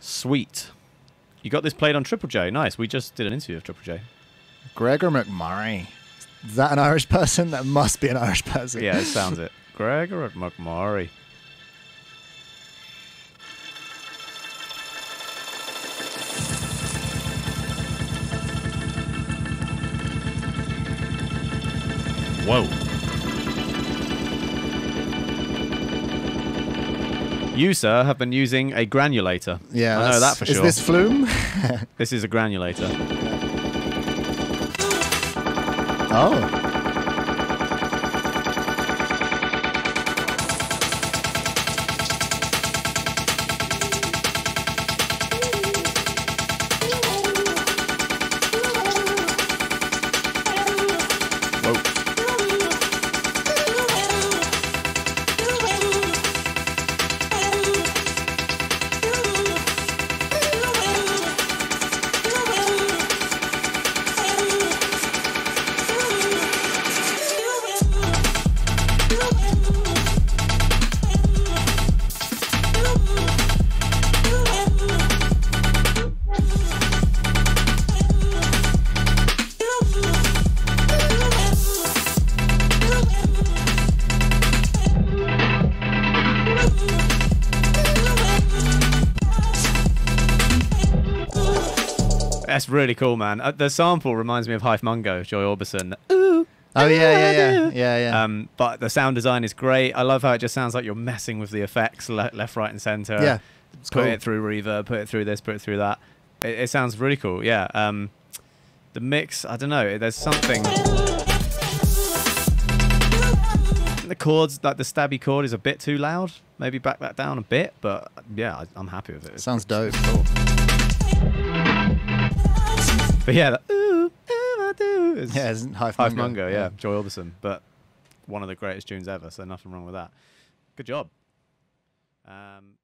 Sweet. You got this played on Triple J. Nice. We just did an interview with Triple J. Gregor McMurray. Is that an Irish person? That must be an Irish person. Yeah, it sounds it. Gregor McMurray. Whoa. You, sir, have been using a granulator. Yeah, I know that for sure. is this Flume? This is a granulator. oh. That's really cool, man. Uh, the sample reminds me of Hyph Mngo, Joy Orbison. Ooh. Oh yeah, yeah, yeah, yeah, yeah. Um, but the sound design is great. I love how it just sounds like you're messing with the effects le- left, right, and center. yeah. It's Put cool. it through reverb, put it through this, put it through that. It, it sounds really cool. Yeah. Um, the mix, I don't know. There's something. The chords, like the stabby chord, is a bit too loud. Maybe back that down a bit, but yeah, I, I'm happy with it. It's Sounds dope. cool. But yeah, the, ooh, ooh, I do Yeah, isn't Hyph Hyph Mngo? Mngo, yeah, Joy Orbison, but one of the greatest tunes ever, so nothing wrong with that. Good job. Um,